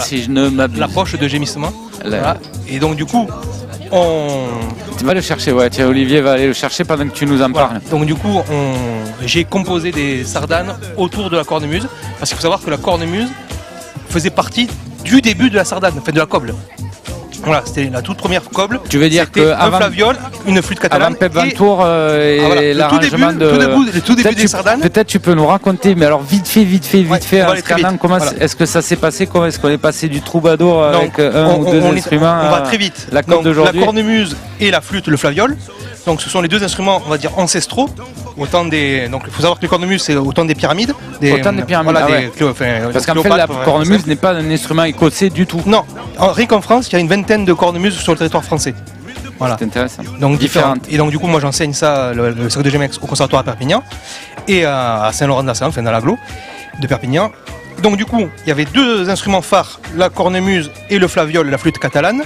si je ne m'abuse. L'approche de gémissement. La- Voilà. Et donc du coup, on, Tu vas le chercher, ouais. Tiens, Olivier va aller le chercher pendant que tu nous en Voilà. parles. Donc du coup, on- j'ai composé des sardanes autour de la cornemuse, parce qu'il faut savoir que la cornemuse faisait partie du début de la sardane, en fait de la coble. Voilà, c'était la toute première coble. Tu veux dire que un avant- flaviol, une flûte Avant catalane Pep et- Ventour euh, et Ah, voilà. L'arrangement de. tout début- le tout début Peut-être des tu- sardanes. Peut-être tu peux nous raconter, mais alors vite fait, vite fait, vite Ouais, fait, vite. comment Voilà. est-ce que ça s'est passé Comment est-ce qu'on est passé du troubadour avec euh, un on, ou deux on instruments on va très vite. La Donc, coble d'aujourd'hui. La cornemuse et la flûte, le flaviol. Donc ce sont les deux instruments, on va dire ancestraux. Autant des, donc il faut savoir que les cornemuses c'est autant des pyramides. Des, Autant des pyramides, voilà, ah des enfin, Parce qu'en fait, la cornemuse n'est pas un instrument écossais du tout. Non, en- rien qu'en France, il y a une vingtaine de cornemuses sur le territoire français. Voilà. C'est intéressant. Donc Différentes. Et donc du coup, moi j'enseigne ça, le, le cercle de Gemex, au conservatoire à Perpignan et à, à Saint-Laurent-de-la-Salle, enfin dans l'agglo de Perpignan. Donc du coup, il y avait deux instruments phares, la cornemuse et le flaviol, la flûte catalane,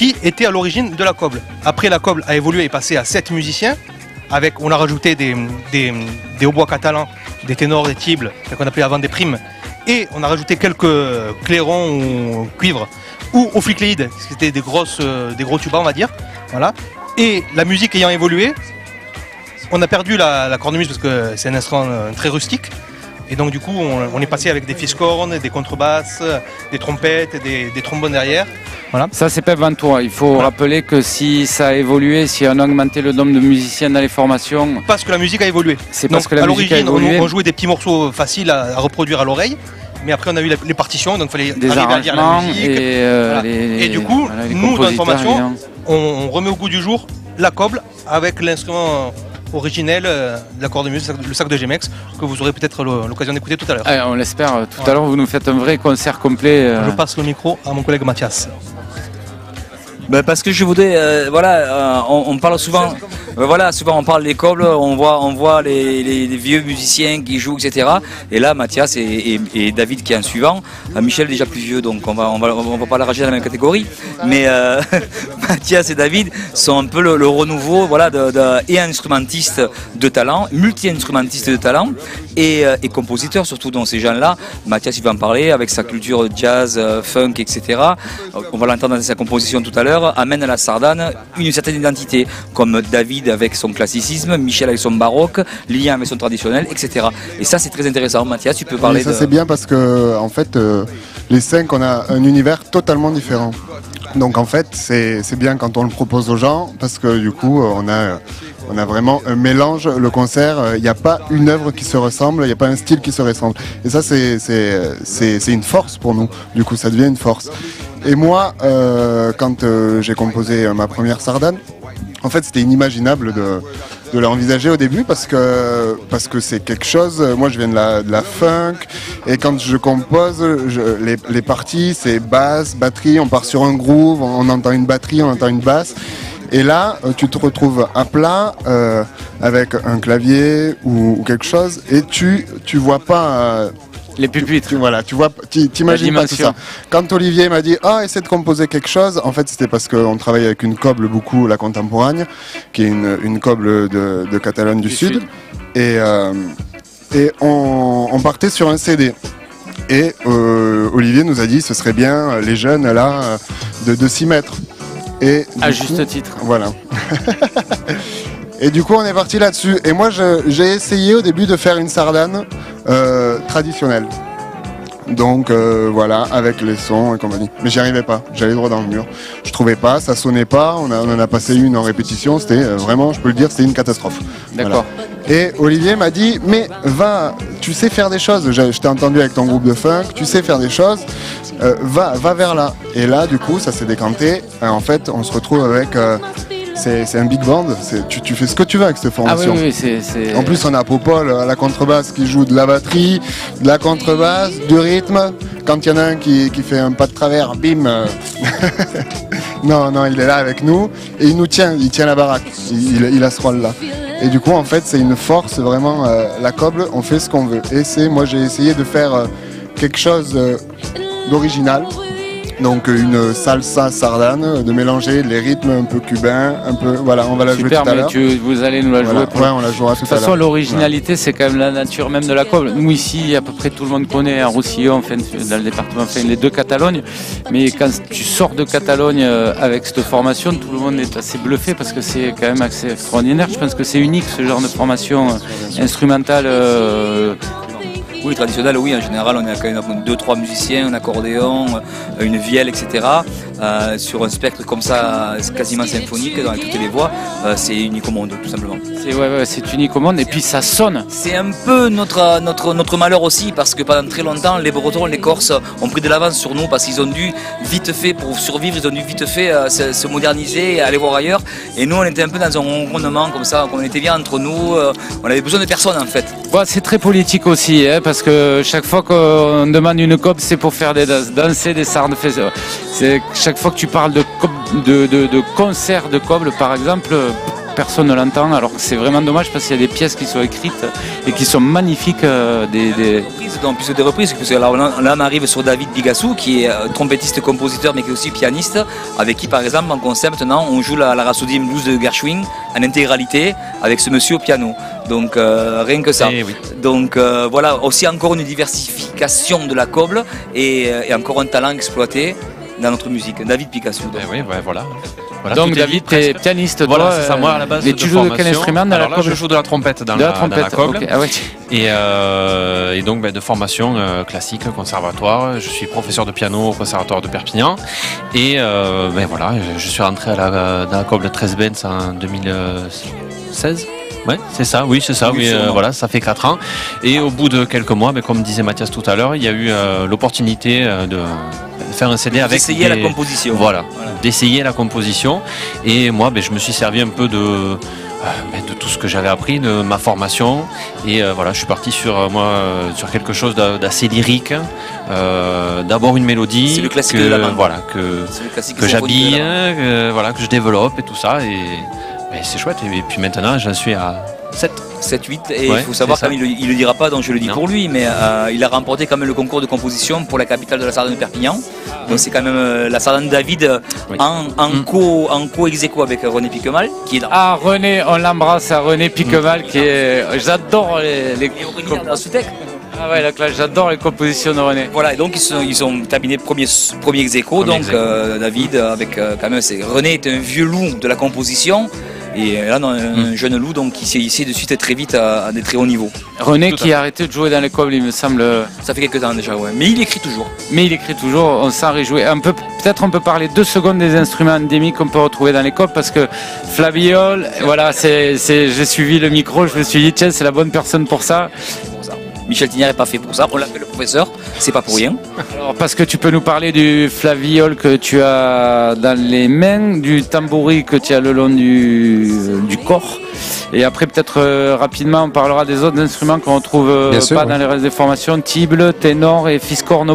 qui étaient à l'origine de la coble. Après, la coble a évolué et est passée à sept musiciens. Avec, on a rajouté des, hautbois catalans, des ténors, des tibles, qu'on appelait avant des primes. Et on a rajouté quelques clairons ou cuivres ou ophicléides, c'était des, euh, des gros tubas, on va dire. Voilà. Et la musique ayant évolué, on a perdu la, la cornemuse parce que c'est un instrument euh, très rustique. Et donc du coup, on, on est passé avec des fiscornes, des contrebasses, des trompettes, des, des trombones derrière. Ça, c'est Pep Ventour. Il faut Voilà. rappeler que si ça a évolué, si on a augmenté le nombre de musiciens dans les formations, Parce que la musique a évolué. c'est parce que la à musique a l'origine, on, évolué. on jouait des petits morceaux faciles à, à reproduire à l'oreille. Mais après, on a eu les partitions, donc il fallait des arriver à lire la arrangements musique. et, euh, Voilà. les- Et du coup, voilà, nous, dans la formation, on, on remet au goût du jour la coble avec l'instrument originel euh, de la cornemuse, le sac de Gemex, que vous aurez peut-être l'occasion d'écouter tout à l'heure. Ah, on l'espère. euh, Tout à l'heure, vous nous faites un vrai concert complet. euh, Je passe le micro à mon collègue Mathias. Ben, parce que je voudrais, euh, voilà, euh, on, on parle souvent, euh, voilà, souvent on parle des cobles, on voit, on voit les, les- les vieux musiciens qui jouent, etc. Et là, Mathias et, et- et David qui est un suivant, Michel est déjà plus vieux, donc on va, on va, on va pas la ranger dans la même catégorie. Mais Mathias et David sont un peu le, le renouveau, voilà, de, de- et instrumentiste de talent, multi-instrumentiste de talent et, et compositeur surtout dans ces gens-là. Mathias, il va en parler avec sa culture jazz, funk, etc. On va l'entendre dans sa composition tout à l'heure, amène à la sardane une certaine identité, comme David avec son classicisme, Michel avec son baroque, Lilian avec son traditionnel, etc. Et ça, c'est très intéressant. Mathias, tu peux parler Oui, ça de... c'est bien parce que en fait euh, les cinq on a un univers totalement différent. Donc en fait c'est c'est bien quand on le propose aux gens parce que du coup euh, on a on a vraiment un mélange. Le concert, euh, il n'y a pas une œuvre qui se ressemble, il n'y a pas un style qui se ressemble. Et ça c'est c'est c'est c'est une force pour nous. Du coup ça devient une force. Et moi euh, quand euh, j'ai composé euh, ma première sardane, en fait c'était inimaginable de de l'envisager au début parce que parce que c'est quelque chose. Moi, je viens de la, funk et quand je compose, les, les parties c'est basse, batterie. On part sur un groove, on, entend une batterie, on entend une basse. Et là, tu te retrouves à plat avec un clavier ou, ou quelque chose et tu tu vois pas. Les pupitres. tu, voilà, tu vois, tu- t'imagines pas tout ça. Quand Olivier m'a dit ah essaie de composer quelque chose, en fait c'était parce qu'on travaille avec une coble beaucoup la contemporaine, qui est une, une coble de, de Catalogne du, Du Sud, Sud. et euh, et on, on partait sur un CD. Et euh, Olivier nous a dit ce serait bien euh, les jeunes là euh, de, de s'y mettre. Et À juste titre. voilà. Et du coup, on est parti là-dessus. Et moi, j'ai essayé au début de faire une sardane euh, traditionnelle. Donc euh, voilà, avec les sons et compagnie. Mais j'y arrivais pas, j'allais droit dans le mur. Je trouvais pas, ça sonnait pas, on, a- on en a passé une en répétition, c'était euh, vraiment, je peux le dire, c'était une catastrophe. D'accord. Et Olivier m'a dit, mais va, tu sais faire des choses, je, je t'ai entendu avec ton groupe de funk, tu sais faire des choses, euh, va, va vers là. Et là, du coup, ça s'est décanté. Euh, en fait, on se retrouve avec... euh, c'est un big band, tu, tu fais ce que tu veux avec cette Ah oui, formation. En plus, on a Popol à la contrebasse qui joue de la batterie, de la contrebasse, du rythme. Quand il y en a un qui, qui fait un pas de travers, bim euh, Non, non, il est là avec nous et il nous tient, il tient la baraque. Il, il- il a ce rôle-là. Et du coup, en fait, c'est une force vraiment. euh, la coble, on fait ce qu'on veut. Et c'est, moi, j'ai essayé de faire euh, quelque chose euh, d'original. Donc une salsa sardane, de mélanger les rythmes un peu cubains, un peu. Voilà, on va la jouer Super, tout à l'heure. tu- vous allez nous la Voilà. jouer pour Ouais, on la jouera tout De toute à façon, l'heure. l'originalité, c'est quand même la nature même de la coble. Nous, ici, à peu près tout le monde connaît, à Roussillon, enfin, dans le département, enfin, les deux Catalognes. Mais quand tu sors de Catalogne euh, avec cette formation, tout le monde est assez bluffé parce que c'est quand même assez extraordinaire. Je pense que c'est unique, ce genre de formation euh, instrumentale. euh, Oui, traditionnel, oui. En général, on a quand même deux, trois musiciens, un accordéon, euh, une vielle, etc. Euh, sur un spectre comme ça, quasiment symphonique, dans toutes les voix, euh, c'est unique au monde, tout simplement. c'est ouais, ouais, c'est unique au monde. Et puis, ça sonne. C'est un peu notre, notre, notre malheur aussi, parce que pendant très longtemps, les Bretons, les Corses ont pris de l'avance sur nous, parce qu'ils ont dû vite fait, pour survivre, ils ont dû vite fait euh, se, se moderniser et aller voir ailleurs. Et nous, on était un peu dans un ronronnement comme ça, on était bien entre nous, on avait besoin de personne en fait. Bon, c'est très politique aussi, hein, parce que chaque fois qu'on demande une cob, c'est pour faire des danses, danser des sardes. C'est chaque fois que tu parles de, de, de, de concert de coble, par exemple, euh, personne ne l'entend. Alors que c'est vraiment dommage parce qu'il y a des pièces qui sont écrites et qui sont magnifiques. euh, des, des- reprises, plus des reprises, parce que là, on- là, on arrive sur David Bigassou, qui est euh, trompettiste, compositeur, mais qui est aussi pianiste, avec qui par exemple en concert maintenant on joue la, la Rhapsody Blues de Gershwin en intégralité avec ce monsieur au piano. Donc euh, rien que ça. Eh oui. Donc euh, voilà, aussi encore une diversification de la coble et, euh, et encore un talent exploité dans notre musique. David Picasso. donc. Eh oui, ouais, voilà. Voilà, Donc, David, tu es pianiste. Voilà, toi, c'est ça. Moi, à la base, Mais tu de joues de quel instrument dans Alors la là, je joue de la trompette dans, De la la, dans la trompette. coble. Ah ouais. Et, euh, et donc ben, de formation euh, classique, conservatoire. Je suis professeur de piano au conservatoire de Perpignan. Et euh, ben, voilà, je, je suis rentré à la, dans la coble 13 Benz en 2016. Ouais, c'est ça, oui, c'est ça, Oui, oui, euh, voilà, ça fait 4 ans. Et au bout de quelques mois, ben, comme disait Mathias tout à l'heure, il y a eu euh, l'opportunité euh, de faire un CD avec Essayer la composition. Voilà, Voilà. d'essayer la composition. Et moi, ben, je me suis servi un peu de, ben, de tout ce que j'avais appris, de ma formation. Et euh, voilà, je suis parti sur, euh, moi, euh, sur quelque chose d'a- d'assez lyrique. D'abord une mélodie. C'est le classique que, de la langue. Voilà, que, que j'habille, voilà, que je développe et tout ça. Et c'est chouette. Et, puis maintenant, j'en suis à 7. 7-8 et Ouais, il faut savoir quand même, il, le- il le dira pas donc je le dis Non. pour lui mais euh, il a remporté quand même le concours de composition pour la capitale de la Sardane de Perpignan donc c'est quand même euh, la Sardane David Oui. en, en Mm. co en co avec René Piquemal qui est dans Ah, René, on l'embrasse à René Piquemal qui est. J'adore les. et. Ah ouais, la classe, j'adore les compositions de René. Voilà, et donc ils, sont, ils ont terminé premier, premier ex aequo, Premier donc ex euh, David, avec euh, quand même, c'est, René est un vieux loup de la composition, et là, non, un Mm. jeune loup donc, qui s'est hissé de suite très vite à, à des très hauts niveaux. René qui a arrêté de jouer dans les cobles, il me semble. Ça fait quelques temps déjà, ouais. Mais il écrit toujours. Mais il écrit toujours, on s'en réjouit. Un peu, peut-être on peut parler deux secondes des instruments endémiques qu'on peut retrouver dans les cobles parce que Flaviol, voilà, c'est, c'est, j'ai suivi le micro, je me suis dit, tiens, c'est la bonne personne pour ça. Michel Tinière n'est pas fait pour ça, on l'appelle le professeur, c'est pas pour rien. Alors, parce que tu peux nous parler du flaviol que tu as dans les mains, du tambouri que tu as le long du corps. Et après, peut-être euh, rapidement, on parlera des autres instruments qu'on retrouve euh, Bien sûr, pas dans les restes des formations. Tible, ténor et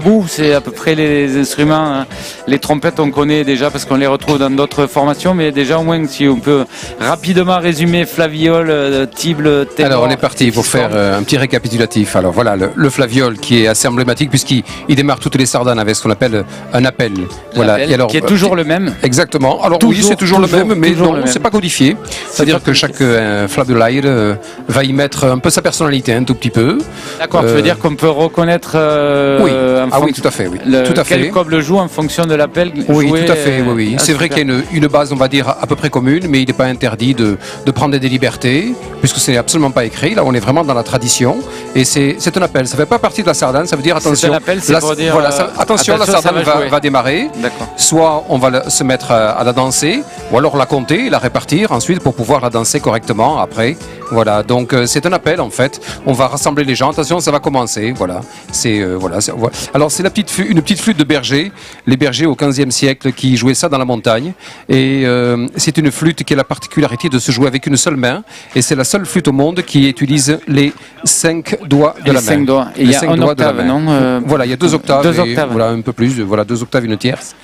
bout. C'est à peu près les instruments. hein. Les trompettes, on connaît déjà parce qu'on les retrouve dans d'autres formations. Mais déjà, au moins, si on peut rapidement résumer flaviol, euh, tible, ténor. Alors on est parti pour faire euh, un petit récapitulatif. Alors voilà, le, le flaviol qui est assez emblématique puisqu'il il démarre toutes les sardanes avec ce qu'on appelle un appel. Voilà. L'appel, Et alors, qui est euh, toujours le même. Exactement. Alors oui, c'est toujours, toujours, le même, mais toujours non, c'est pas codifié. C'est-à-dire que chaque euh, flaviolaire euh, va y mettre un peu sa personnalité, un tout petit peu. D'accord, tu Euh, veux dire qu'on peut reconnaître euh, oui. Ah oui, tout à fait. Oui. le- tout à quel fait. coble joue en fonction de l'appel Oui, tout à fait. Oui, oui. euh, C'est vrai qu'il y a une, une base, on va dire, à peu près commune, mais il n'est pas interdit de, de prendre des libertés, puisque c'est absolument pas écrit. Là, on est vraiment dans la tradition, et c'est un appel. Ça fait pas partie de la sardane. Ça veut dire attention. un appel, c'est la- pour dire, voilà, euh, ça- attention, la attention, sardane va va, va démarrer. D'accord. Soit on va se mettre à, la danser, ou alors la compter et la répartir ensuite pour pouvoir la danser correctement après. Voilà, donc euh, c'est un appel en fait. On va rassembler les gens. Attention, ça va commencer. Voilà, c'est euh, voilà. voilà. Alors c'est la petite une petite flûte de berger, les bergers au 15e siècle qui jouaient ça dans la montagne. Et euh, c'est une flûte qui a la particularité de se jouer avec une seule main. Et c'est la seule flûte au monde qui utilise les cinq doigts de Et la main. cinq doigts. Et il Les y a cinq un doigts de la octave, main. non Voilà, il y a deux octaves. Deux et octaves. Voilà, un peu plus, voilà, deux octaves, une tierce.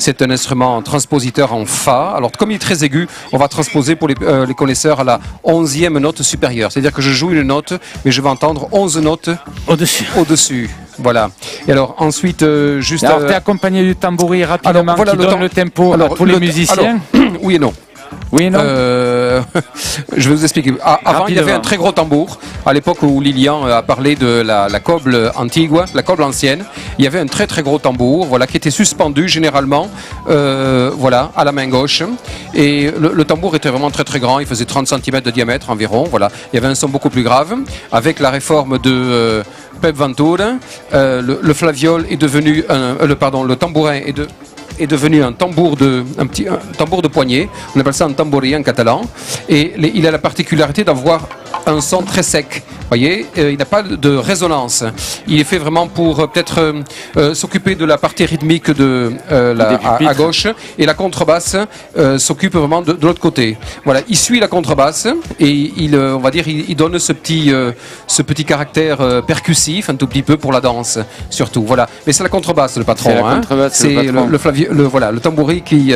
C'est un instrument transpositeur en Fa. Alors, comme il est très aigu, on va transposer pour les, euh, les connaisseurs à la onzième note supérieure. C'est-à-dire que je joue une note, mais je vais entendre onze notes Au-dessus. au-dessus. Voilà. Et alors ensuite, euh, juste. Alors, euh, tu es accompagné du tambouri rapidement alors, voilà qui le donne le tempo alors, le- les musiciens. alors, oui et non. Oui, non Euh, je vais vous expliquer. Avant, il y avait un très gros tambour. À l'époque où Lilian euh, a parlé de la, la coble antigua, la coble ancienne, il y avait un très très gros tambour, voilà, qui était suspendu généralement, euh, voilà, à la main gauche. Et le, le tambour était vraiment très très grand. Il faisait 30 cm de diamètre environ. Voilà, il y avait un son beaucoup plus grave. Avec la réforme de euh, Pep Ventura, le, le flaviol est devenu un, le pardon, le tambourin est de est devenu un tambour de, un petit, poignée. On appelle ça un tambouri en catalan. Et il a la particularité d'avoir un son très sec. Voyez, Euh, il n'a pas de résonance. Il est fait vraiment pour euh, peut-être euh, s'occuper de la partie rythmique de la, à, gauche et la contrebasse s'occupe vraiment de, de l'autre côté. Voilà, il suit la contrebasse et il, on va dire, il, il donne ce petit, ce petit caractère percussif un tout petit peu pour la danse, surtout. Voilà, mais c'est la contrebasse le patron. C'est la hein. contrebasse, C'est le le, le flavi- le- voilà, le tambouri qui,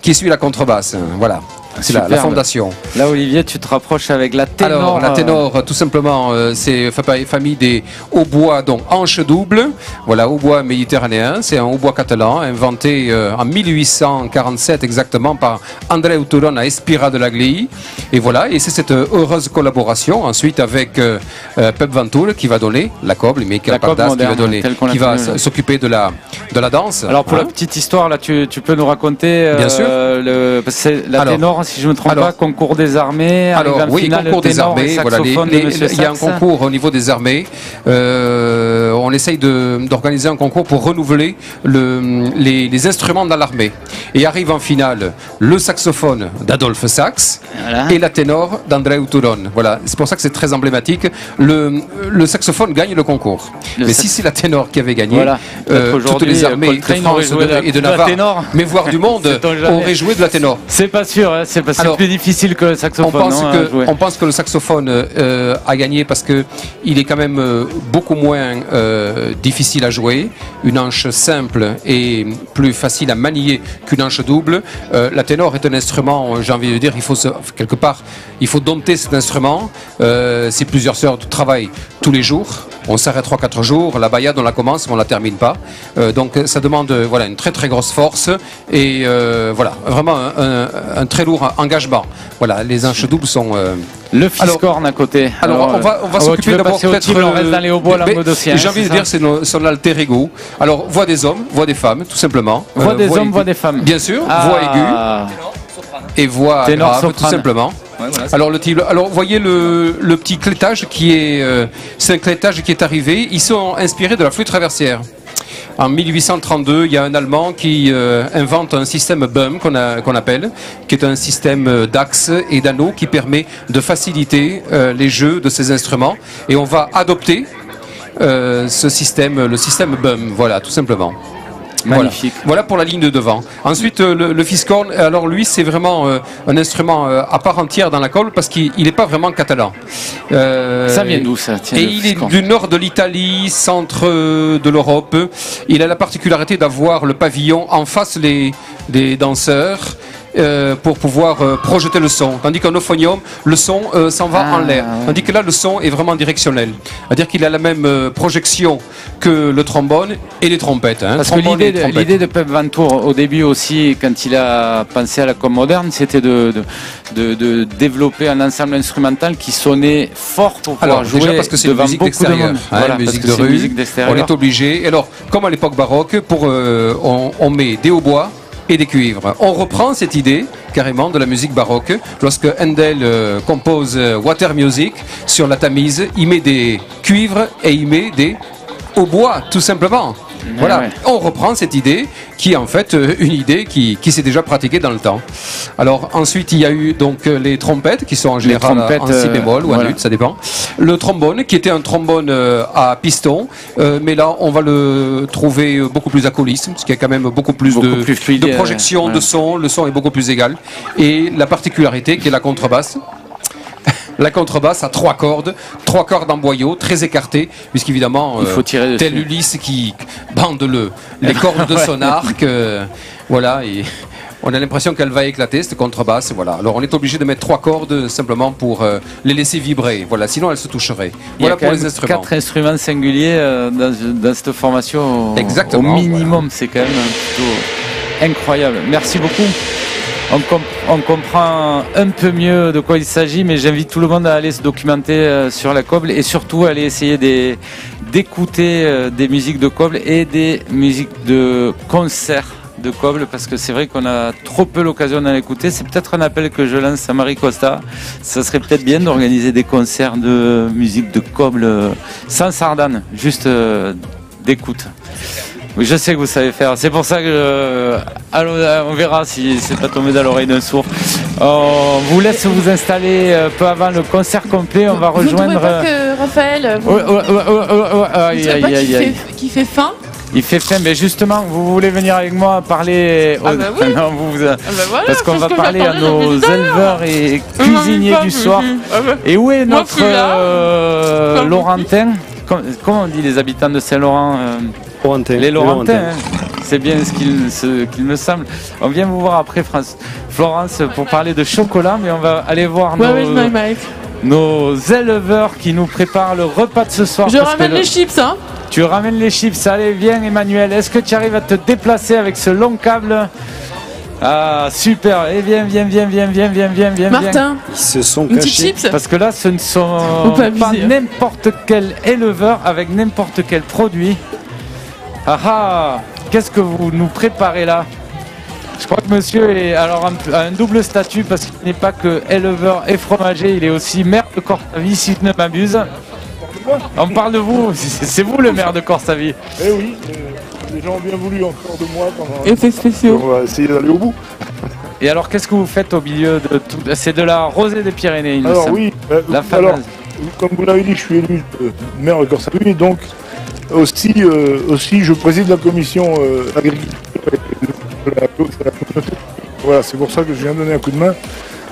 qui suit la contrebasse. hein. Voilà, c'est la, fondation. Là, Olivier, tu te rapproches avec la ténor. Alors, la euh, ténor, tout simplement, euh, c'est fa- famille des hautbois, donc hanche double. Voilà, hautbois méditerranéen. C'est un hautbois catalan inventé euh, en 1847 exactement par André Autoron à Espira de la Glie. Et voilà, et c'est cette euh, heureuse collaboration ensuite avec euh, Pep Ventoul qui va donner la coble, mais La coble Pardas qui va donner, qui s'occuper de la, de la danse. Alors pour Hein la petite histoire, là, tu, tu peux nous raconter Bien sûr. le, c'est la Alors- ténor, si je ne me trompe alors- pas, concours des armées, Alors oui, finale, concours des ténor armées. Voilà, les- de les- Monsieur il y a un. Concours au niveau des armées. Euh, on essaye de- d'organiser un concours pour renouveler le- les, les instruments dans l'armée. Et arrive en finale le saxophone d'Adolphe Sax Voilà. et la ténor d'André Uturon. Voilà, c'est pour ça que c'est très emblématique. Le, le saxophone gagne le concours. Le Mais sax- si c'est la ténor qui avait gagné, Voilà. euh, toutes les armées de France joué de- la- et de Navarre, ténor. mais voire du monde, auraient joué de la ténor. C'est pas sûr, hein, c'est plus difficile que le On saxophone. pense, non, à que, on pense que le saxophone euh, a gagné parce que il est quand même euh, beaucoup moins euh, difficile à jouer. Une hanche simple et plus facile à manier qu'une hanche double. Euh, la ténor est un instrument, euh, j'ai envie de dire, il faut se- quelque part, il faut dompter cet instrument. Euh, c'est plusieurs heures de travail tous les jours. On s'arrête 3-4 jours. La bayade, on la commence, mais on la termine pas. Euh, donc ça demande voilà, une très très grosse force et voilà, vraiment un, un- un très lourd engagement. Voilà, les hanches doubles sont. Le fiscorn à côté. alors, on va, on va s'occuper d'abord peut-être. on reste dans les hautbois mais- languedociens. J'ai envie de dire, c'est son alter ego. Alors, voix des hommes, voix des femmes, tout simplement. Voix des hommes, voix des femmes. Bien sûr, voix aiguë Ah, et voix Ténor, grave, tout simplement. Ouais, voilà, c'est- Alors, le type, alors, vous voyez le, le petit clétage qui est, euh, c'est un clétage qui est arrivé. Ils sont inspirés de la flûte traversière. En 1832, il y a un Allemand qui euh, invente un système BUM qu'on appelle, qui est un système euh, d'axes et d'anneaux qui permet de faciliter euh, les jeux de ces instruments. Et on va adopter euh, ce système, le système BUM, voilà, tout simplement. Magnifique. Voilà. Voilà pour la ligne de devant. Ensuite, euh, le, le fiscorn, alors lui, c'est vraiment euh, un instrument euh, à part entière dans la colle parce qu'il n'est pas vraiment catalan. Euh, Ça vient d'où ça tiens, et il est du nord de l'Italie, centre de l'Europe. Il a la particularité d'avoir le pavillon en face des danseurs. Euh, pour pouvoir euh, projeter le son. Tandis qu'un euphonium, le son euh, s'en va Ah, en l'air. ouais. Tandis que là, le son est vraiment directionnel. C'est-à-dire qu'il a la même projection que le trombone et les trompettes. hein. Parce que l'idée de, Pep Ventour au début aussi, quand il a pensé à la com moderne, c'était de, de, de- de développer un ensemble instrumental qui sonnait fort pour pouvoir Alors, jouer déjà parce que c'est devant musique beaucoup de monde. hein, Voilà, musique parce que de rue. musique. On est obligé. Et alors, comme à l'époque baroque, pour on, on met des hautbois et des cuivres. On reprend cette idée carrément de la musique baroque. Lorsque Handel euh, compose euh, Water Music sur la Tamise, il met des cuivres et il met des hautbois, tout simplement. Voilà, ouais. on reprend cette idée qui est en fait euh, une idée qui, qui s'est déjà pratiquée dans le temps. Alors ensuite il y a eu donc euh, les trompettes qui sont en général trompettes, en si euh, bémol ou en voilà. lutte, ça dépend. Le trombone qui était un trombone euh, à piston, euh, mais là on va le trouver beaucoup plus à parce qu'il y a quand même beaucoup plus Beaucoup de, plus fluide, de projection, ouais. de son, le son est beaucoup plus égal. Et la particularité qui est la contrebasse. La contrebasse à trois cordes, trois cordes en boyau, très écartées, puisqu'évidemment, Il faut tirer dessus. tel Ulysse qui bande le, les cordes de son arc, euh, voilà, et On a l'impression qu'elle va éclater, cette contrebasse. Voilà. Alors on est obligé de mettre trois cordes simplement pour euh, les laisser vibrer. Voilà. Sinon elle se toucherait. Il y a Voilà quand pour les instruments. quatre instruments singuliers euh, dans, dans cette formation. au- Exactement, Au minimum, c'est quand même plutôt incroyable. Merci beaucoup. On, com- on comprend un peu mieux de quoi il s'agit, mais j'invite tout le monde à aller se documenter euh, sur la coble et surtout à aller essayer d'écouter euh, des musiques de coble et des musiques de concert de coble parce que c'est vrai qu'on a trop peu l'occasion d'en écouter. C'est peut-être un appel que je lance à Marie Costa. Ça serait peut-être bien d'organiser des concerts de musique de coble euh, sans sardane, juste d'écoute. Oui, je sais que vous savez faire. C'est pour ça que euh, allons, euh, on verra si c'est pas tombé dans l'oreille d'un sourd. On vous laisse vous installer euh, peu avant le concert complet. On va Vous rejoindre. pas euh, que Raphaël, vous, vous aïe, pas aïe, qu'il aïe, aïe. fait, fait faim Il fait faim, mais justement, vous voulez venir avec moi parler au- Ah bah oui. Non, vous, vous- Ah bah voilà, parce qu'on va parler à nos éleveurs et On m'invite cuisiniers pas, du mais- soir. Ah bah, Et où est notre euh, Laurentin Com- Comment on dit les habitants de Saint-Laurent euh, Laurentin. Les Laurentins, hein. c'est bien ce qu'il me semble. On vient vous voir après, France, Florence, pour parler de chocolat, mais on va aller voir nos, éleveurs qui nous préparent le repas de ce soir. Je parce que ramène le- les chips, hein. Tu ramènes les chips, allez, viens Emmanuel. Est-ce que tu arrives à te déplacer avec ce long câble? Ah, super. Et viens, viens, viens, viens, viens, viens, viens, viens. viens. Martin, Ils se sont une petite cachés. chips Parce que là, ce ne sont pas pas, hein. n'importe quel éleveur avec n'importe quel produit. Ah ah Qu'est-ce que vous nous préparez là Je crois que monsieur est alors un, a un double statut parce qu'il n'est pas que éleveur et fromager, il est aussi maire de Corsavie, si je ne m'abuse. On parle de vous, c'est c'est vous le maire de Corsavie. Eh oui, les gens ont bien voulu encore de moi pendant. Effets spéciaux. On va essayer d'aller au bout. Et alors qu'est-ce que vous faites au milieu de tout C'est de la rosée des Pyrénées, il Alors oui, euh, La fameuse. alors, comme vous l'avez dit, je suis élu euh, maire de Corsavie, donc aussi, euh, aussi je préside la commission euh, agriculture de la, de la communauté. Voilà, c'est pour ça que je viens donner un coup de main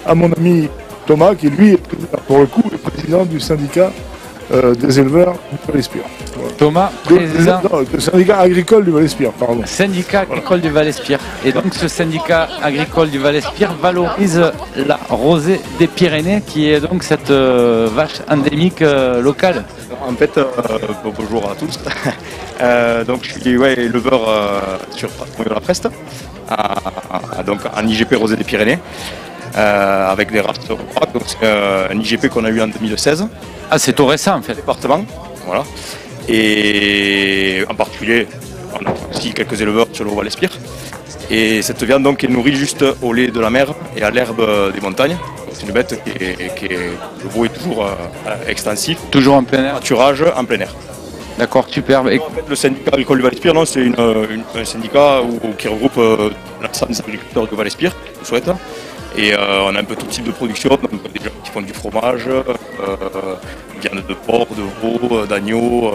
à mon ami Thomas, qui lui, est, pour le coup, est président du syndicat euh, des éleveurs du Val-Espire. Voilà. Thomas, président non, le syndicat agricole du Val-Espire, pardon. syndicat agricole du Val-Espire. Et donc ce syndicat agricole du Val-Espire valorise la rosée des Pyrénées, qui est donc cette euh, vache endémique euh, locale. En fait, euh, bon, bonjour à tous. Euh, donc, je suis ouais, éleveur euh, sur la Preste, à- à- donc en IGP Rosé des Pyrénées, euh, avec des Rock. Donc, c'est un IGP qu'on a eu en 2016, Ah, c'est tout récent en fait. département. Voilà. Et en particulier, on a aussi quelques éleveurs sur le Val-Espire. Et cette viande donc est nourrie juste au lait de la mer et à l'herbe des montagnes. C'est une bête qui est, qui est- le veau est toujours euh, extensif, Toujours en plein air. pâturage en plein air. D'accord, superbe. Et- En fait, le syndicat agricole du Val-Espire, non, c'est une, une- un syndicat où- qui regroupe euh, l'ensemble des agriculteurs du Val-Espire, qui le souhaitent. Et euh, on a un peu tout type de production, donc des gens qui font du fromage, euh, viande de porc, de veau, euh, d'agneau,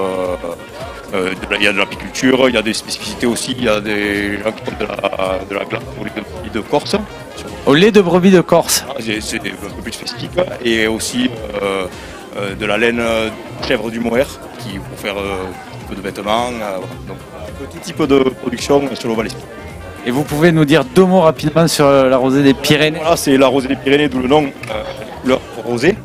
il y a de l'apiculture, il y a des spécificités aussi, il y a des gens qui font de la, de la glace au lait de, de Corse, Au lait de brebis de Corse. Ah, c'est un peu plus spécifique, et aussi de la laine chèvre du Moher, qui pour faire un peu de vêtements, voilà. donc un petit type de production sur le. Et vous pouvez nous dire deux mots rapidement sur la rosée des Pyrénées Voilà, c'est la rosée des Pyrénées, d'où le nom, euh, couleur rosée.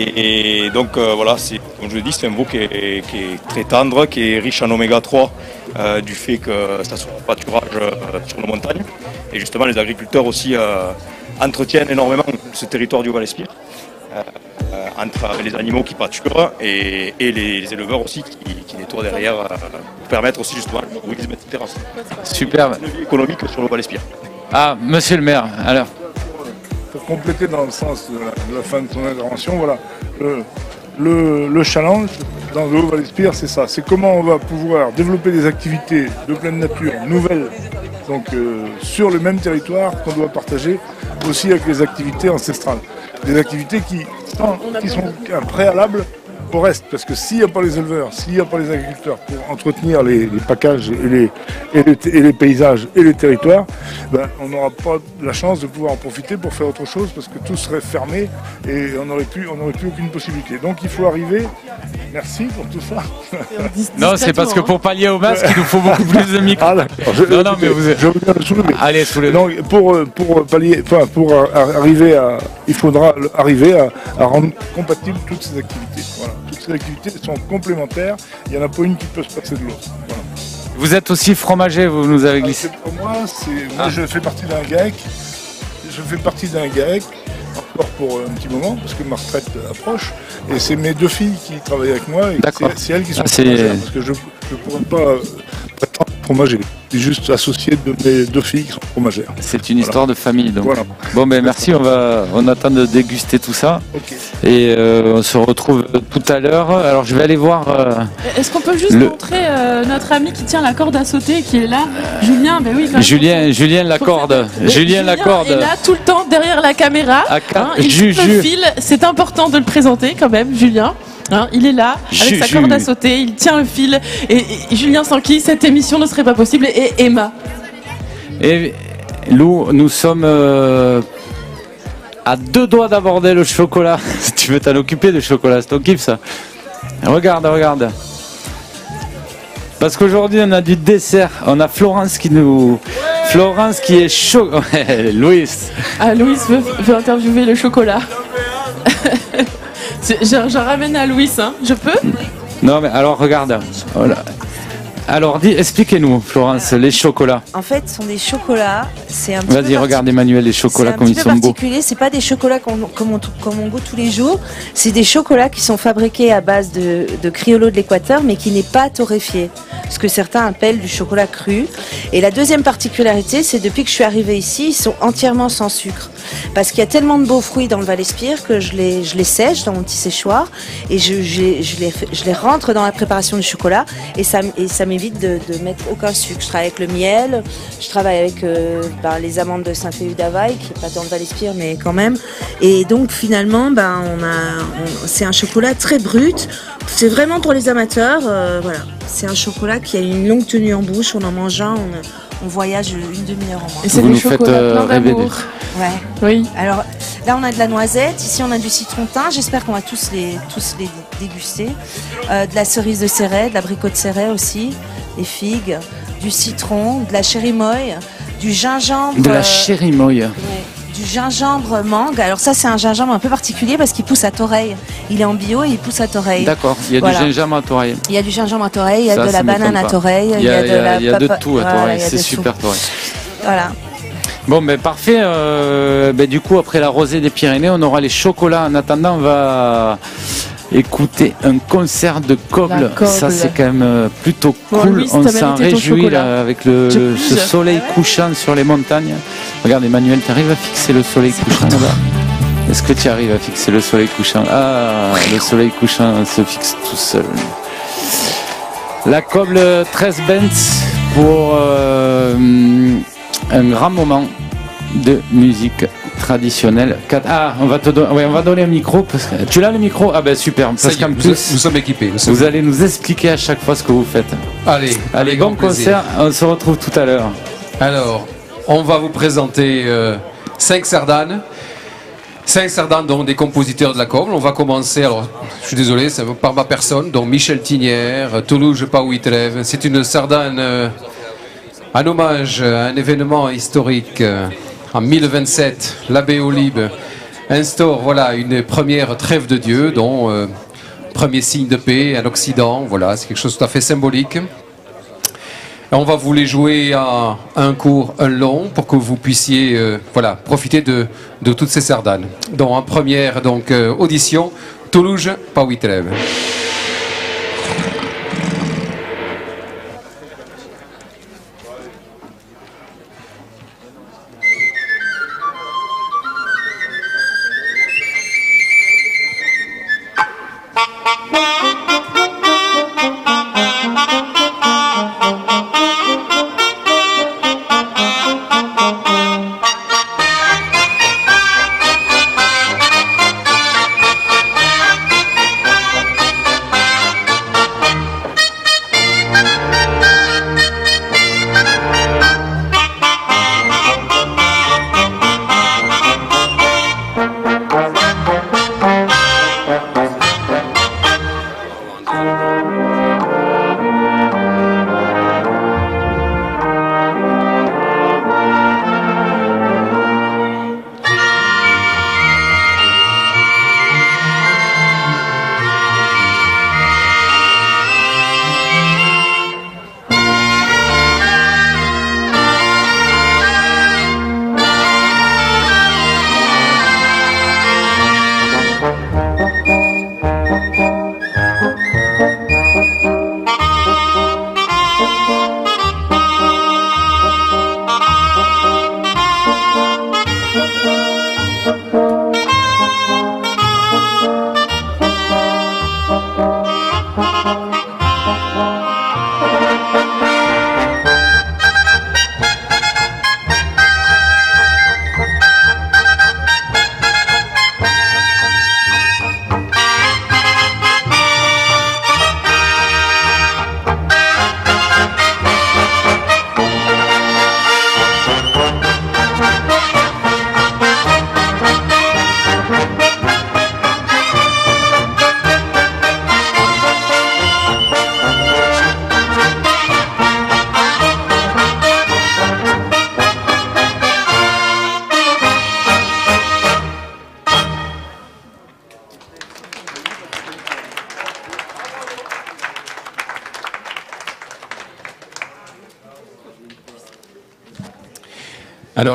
Et, donc euh, voilà, c'est, comme je le dis, c'est un veau qui est, très tendre, qui est riche en oméga 3 euh, du fait que ça soit un pâturage euh, sur nos montagnes. Et justement, les agriculteurs aussi euh, entretiennent énormément ce territoire du Val-Espire. Euh, entre les animaux qui pâturent et, et les, les éleveurs aussi qui, qui nettoient derrière euh, pour permettre aussi justement le tourisme, etc. Superbe. Une vie économique sur le Val-Espire. Ah, monsieur le maire, alors. pour compléter dans le sens de la, de la fin de ton intervention, voilà, le, le- le challenge dans le Haut-Val-Espire, c'est ça. C'est comment on va pouvoir développer des activités de pleine nature nouvelles, donc euh, sur le même territoire qu'on doit partager aussi avec les activités ancestrales. Des activités qui, sont- qui sont un préalable au reste. Parce que s'il n'y a pas les éleveurs, s'il n'y a pas les agriculteurs pour entretenir les, les packages et les, et les- et les paysages et les territoires, ben, on n'aura pas la chance de pouvoir en profiter pour faire autre chose parce que tout serait fermé et on n'aurait plus, on n'aurait plus aucune possibilité. Donc il faut arriver Merci pour tout ça. Non, c'est parce que pour pallier au masque, il nous faut beaucoup plus de micro. Ah. Je- Non, non, mais vous êtes- Je veux bien le soulever. Allez, sous le. Donc, pour, euh, pour pallier, enfin, pour euh, arriver à, il faudra arriver à, à rendre compatibles toutes ces activités. Voilà. Toutes ces activités sont complémentaires. Il n'y en a pas une qui peut se passer de l'autre. Voilà. Vous êtes aussi fromager, vous nous avez Ah, glissé. c'est- Pour moi, c'est, moi Ah. je fais partie d'un GAEC. Je fais partie d'un GAEC encore pour un petit moment parce que ma retraite approche. Et c'est mes deux filles qui travaillent avec moi. Et c'est, elles qui sont Ah, parce que je ne pourrais pas euh, prétendre fromager. Je suis juste associé de mes deux filles qui sont fromagères. C'est une Voilà. histoire de famille. Donc. Voilà. Bon, ben merci, on, va, on attend de déguster tout ça. Et euh, on se retrouve tout à l'heure. Alors, je vais aller voir. euh, Est-ce qu'on peut juste Le- montrer euh, notre ami qui tient la corde à sauter, qui est là? Julien, ben oui. Julien, Julien Lacorde. Mais Julien Lacorde. est là tout le temps derrière la caméra. À ca- Hein, il Juju. fil. C'est important de le présenter quand même, Julien. Hein, il est là avec sa corde à sauter, il tient le fil. Et, et Julien sans qui cette émission ne serait pas possible. Et Emma. Et Lou, nous sommes euh, à deux doigts d'aborder le chocolat. tu veux t'en occuper du chocolat, c'est ton kiff ça. Regarde, regarde. Parce qu'aujourd'hui on a du dessert. On a Florence qui nous. Florence qui est chaud. Ouais, Louis. Ah, Louis veut, veut interviewer le chocolat. J'en j'en ramène à Louis, hein. je peux? Non mais alors regarde. Voilà. Alors dis, expliquez-nous, Florence, les chocolats. En fait, ce sont des chocolats. C'est un Vas-y, regarde Emmanuel, les chocolats comme ils sont beaux. particulier, c'est pas des chocolats comme on, comme on goûte tous les jours, c'est des chocolats qui sont fabriqués à base de, de criollo de l'Équateur, mais qui n'est pas torréfié, ce que certains appellent du chocolat cru. Et la deuxième particularité, c'est depuis que je suis arrivée ici, ils sont entièrement sans sucre, parce qu'il y a tellement de beaux fruits dans le Val-Espire que je les, je les sèche dans mon petit séchoir et je, je, je les, je les rentre dans la préparation du chocolat et ça, et ça m'évite de, de mettre aucun sucre. Je travaille avec le miel, je travaille avec euh, ben, les amandes de Saint-Féu d'Availle, qui n'est pas dans le Val-Espire, mais quand même. Et donc finalement, ben, on a, c'est un chocolat très brut. C'est vraiment pour les amateurs. euh, voilà. C'est un chocolat qui a une longue tenue en bouche. On en mange un, on, on voyage une demi-heure en moins. Et c'est du chocolat euh, plein d'amour. Ouais. Oui. Alors là, on a de la noisette. Ici, on a du citron thym. J'espère qu'on va tous les, tous les déguster. Euh, de la cerise de Céret, de l'abricot de Céret aussi, des figues, du citron, de la chérimoille, du gingembre. De la euh, chérimoille. ouais, du gingembre mangue. Alors ça, c'est un gingembre un peu particulier parce qu'il pousse à Toreil. Il est en bio et il pousse à Toreil. D'accord, il y a Voilà. du gingembre à Toreil. Il y a du gingembre à Toreil, il y a Ça, de la banane à pas. Toreil, Il y a, de il y a- la il y a de tout à voilà, Toreil, il y a c'est super tout. Toreil. Voilà. Bon, ben parfait. euh, ben, du coup, après la rosée des Pyrénées, on aura les chocolats. En attendant, on va écouter un concert de Coble. Ça, c'est quand même euh, plutôt Bon, cool. Louis, on s'en réjouit là, avec le, ce soleil couchant sur les montagnes. Regarde, Emmanuel, tu arrives à fixer le soleil couchant là-bas Est-ce que tu arrives à fixer le soleil couchant? Ah, le soleil couchant se fixe tout seul. La Coble 13 Benz pour euh, un grand moment de musique traditionnelle. Ah, on va te don- ouais, on va donner un micro. Parce que... Tu l'as le micro? Ah ben super. Ça Parce qu'en plus, nous sommes équipés. nous sommes- vous allez nous expliquer à chaque fois ce que vous faites. Allez, Allez, bon concert. On se retrouve tout à l'heure. Alors, on va vous présenter euh, cinq sardanes. Cinq sardanes, donc des compositeurs de la Coble. On va commencer, alors je suis désolé, c'est par ma personne, donc Michel Tinière, Toulouse pas où il te lève. C'est une sardane euh, en hommage à un événement historique. euh, en 1027, l'abbé Olibe instaure voilà, une première trêve de Dieu, dont euh, premier signe de paix en Occident. Voilà, c'est quelque chose de tout à fait symbolique. On va vous les jouer à un court, un long, pour que vous puissiez euh, profiter de, toutes ces sardanes. Donc en première donc, audition, Toulouse, pas huit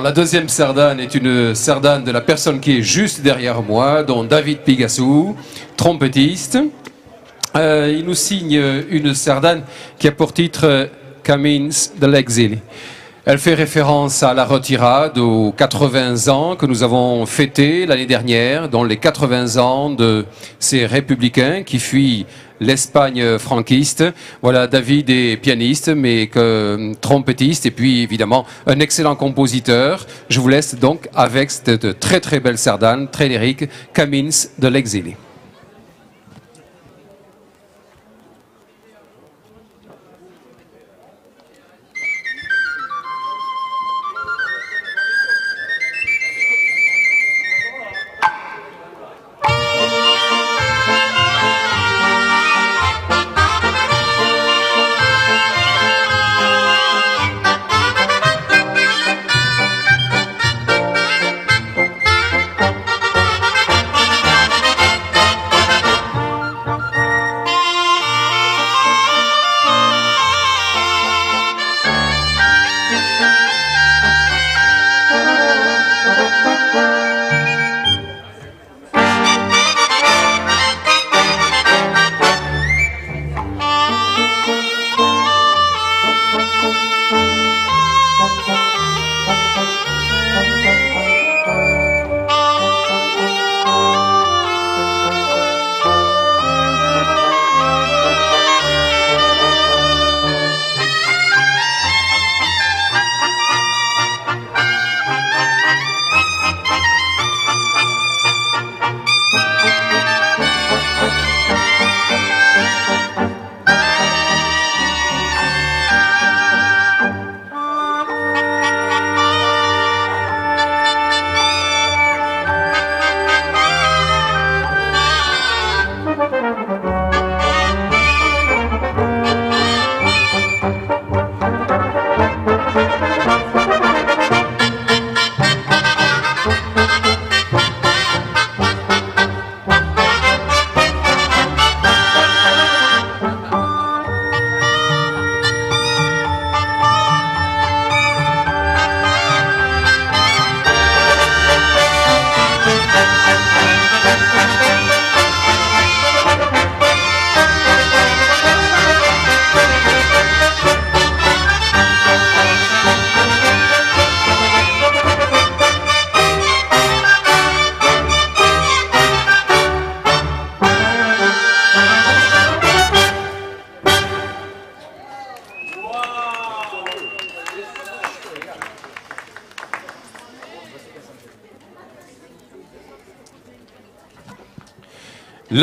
la deuxième sardane est une sardane de la personne qui est juste derrière moi, dont David Pigassou, trompettiste. Euh, il nous signe une sardane qui a pour titre Camins de l'exil. Elle fait référence à la retirade aux 80 ans que nous avons fêté l'année dernière, dont les 80 ans de ces républicains qui fuient l'Espagne franquiste. Voilà, David est pianiste, mais que trompettiste, et puis évidemment un excellent compositeur. Je vous laisse donc avec cette très très belle sardane, très lyrique, Camins de l'exilé.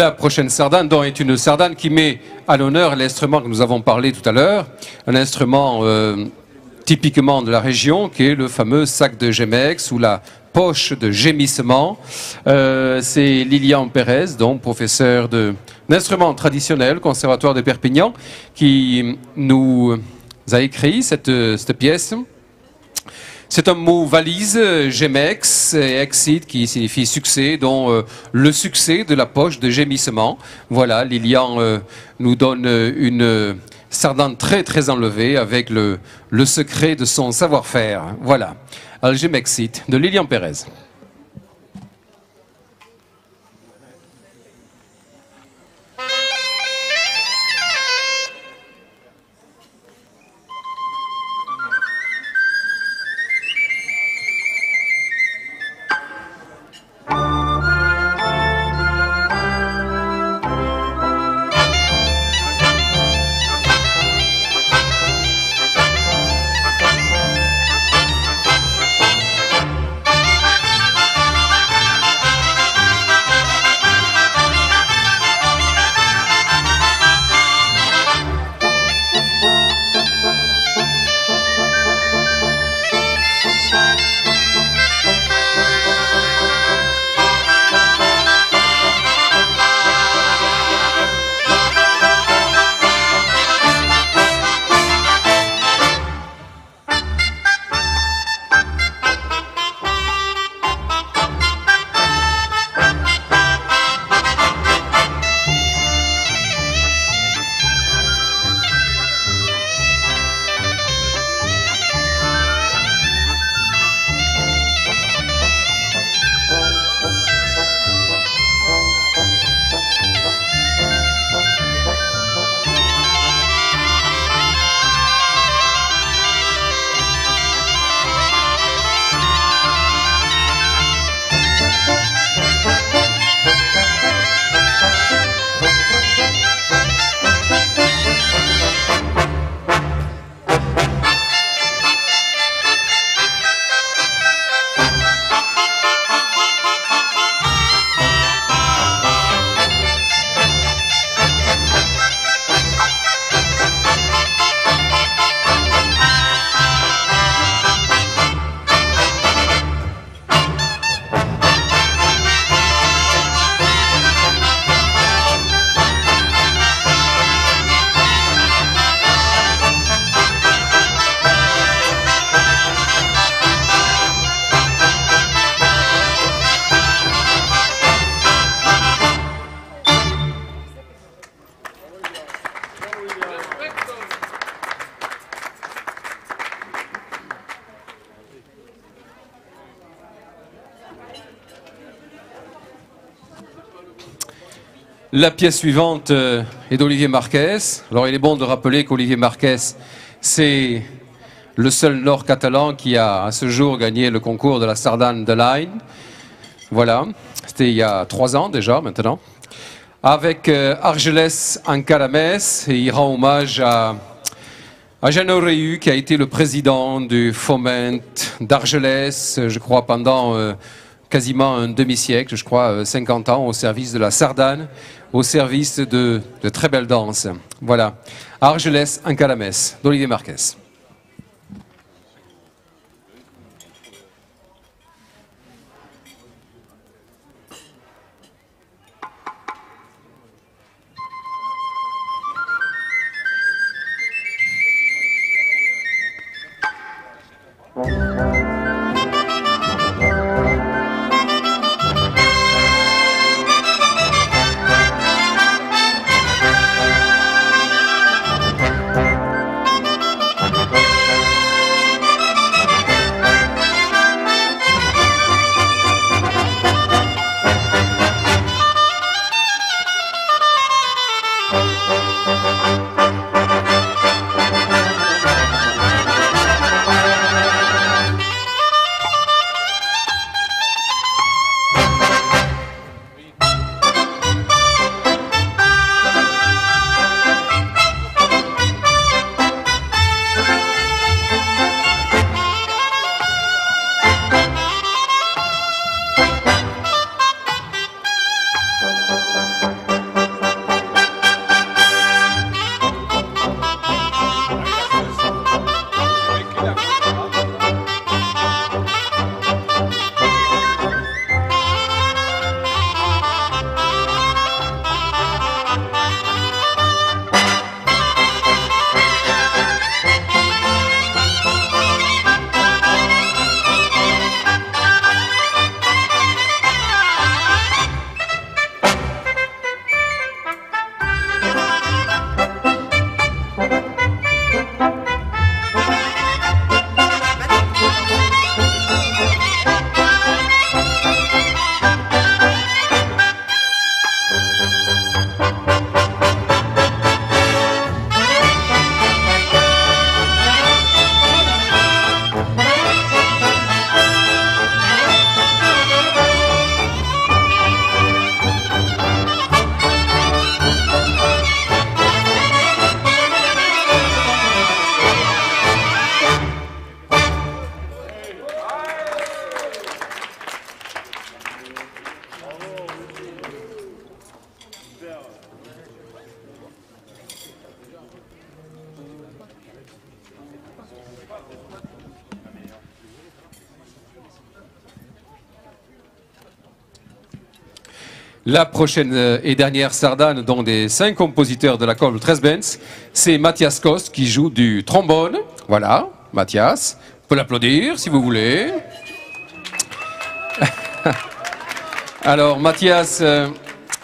La prochaine sardane donc, est une sardane qui met à l'honneur l'instrument que nous avons parlé tout à l'heure, un instrument euh, typiquement de la région qui est le fameux sac de Gémex ou la poche de gémissement. Euh, C'est Lilian Pérez, donc professeur d'instruments traditionnels, conservatoire de Perpignan, qui nous a écrit cette, cette pièce. C'est un mot valise, Gemex et exit qui signifie succès, dont euh, le succès de la poche de gémissement. Voilà, Lilian euh, nous donne euh, une sardane très très enlevée avec le, le secret de son savoir-faire. Voilà, Algemexit de Lilian Pérez. La pièce suivante euh, est d'Olivier Marquez. Alors il est bon de rappeler qu'Olivier Marquez, c'est le seul Nord catalan qui a à ce jour gagné le concours de la Sardane de Line. Voilà, c'était il y a trois ans déjà maintenant. Avec euh, Argelès en Calamès, et il rend hommage à, à Jean Auréu, qui a été le président du Foment d'Argelès, je crois, pendant euh, quasiment un demi-siècle, je crois, euh, 50 ans, au service de la Sardane, au service de, de très belles danses. Voilà. Argelès en Calamès, d'Olivier Marquez. La prochaine euh, et dernière sardane, dont des cinq compositeurs de la Coble 13 Benz, c'est Mathias Kost qui joue du trombone. Voilà, Mathias. Vous pouvez l'applaudir si vous voulez. Alors, Mathias,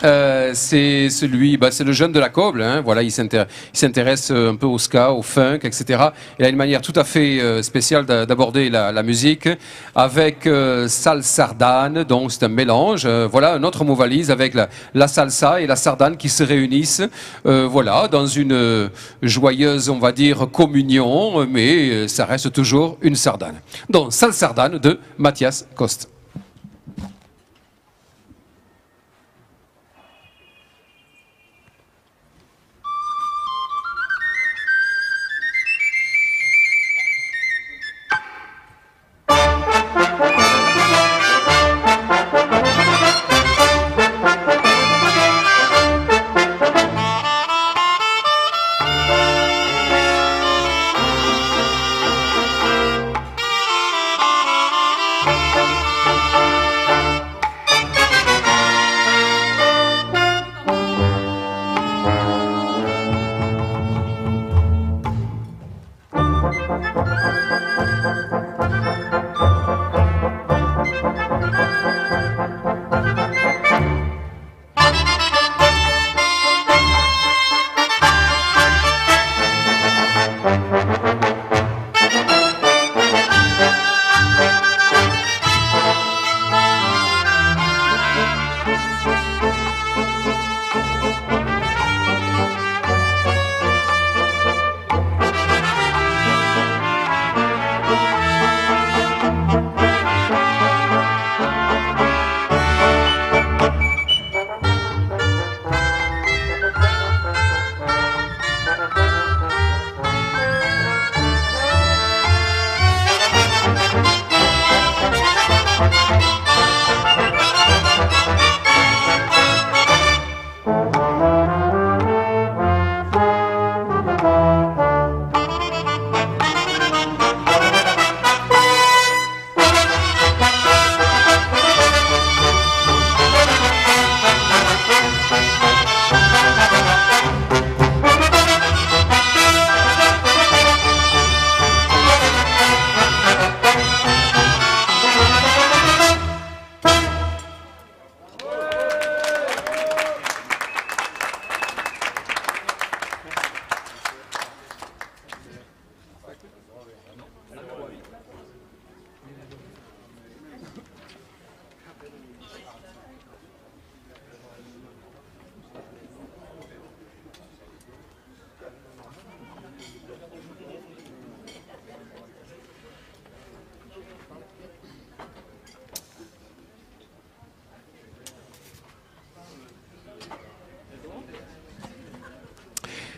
euh, c'est celui, bah, c'est le jeune de la Coble. Hein, voilà, il s'intér- il s'intéresse euh, un peu au ska, au funk, etc. Il a une manière tout à fait euh, spéciale d'a- d'aborder la, musique avec euh, sal sardane. Donc, c'est un mélange. Voilà, un autre mot valise avec la, la salsa et la sardane qui se réunissent. voilà, dans une joyeuse, on va dire, communion, mais ça reste toujours une sardane. Donc, sal sardane de Mathias Coste.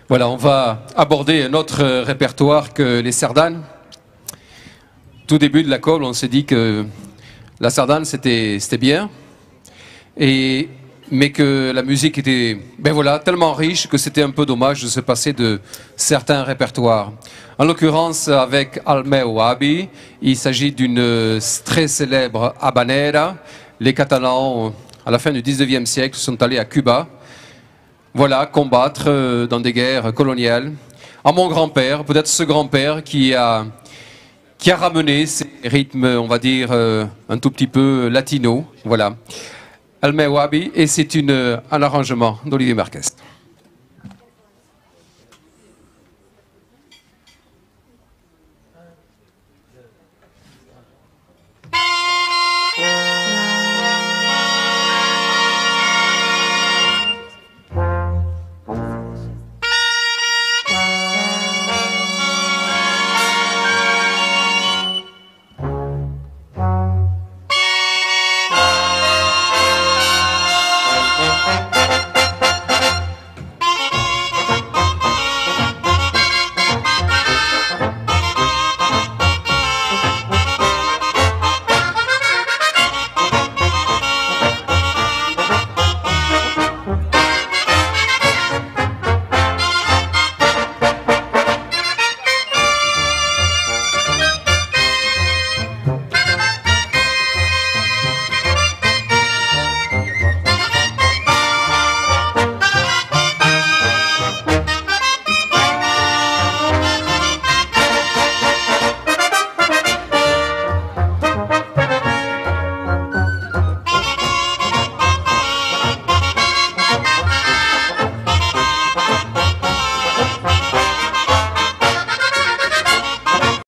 Voilà, on va aborder un autre répertoire que les sardanes. Tout début de la coble, on s'est dit que la sardane c'était bien, et mais que la musique était ben voilà tellement riche que c'était un peu dommage de se passer de certains répertoires. En l'occurrence avec Almeu Abi, il s'agit d'une très célèbre habanera. Les Catalans à la fin du 19e siècle sont allés à Cuba voilà, combattre euh, dans des guerres coloniales. À mon grand-père, peut-être ce grand-père qui a, qui a ramené ces rythmes, on va dire, euh, un tout petit peu latino. Voilà. Almewabi, et c'est une, un arrangement d'Olivier Marquez.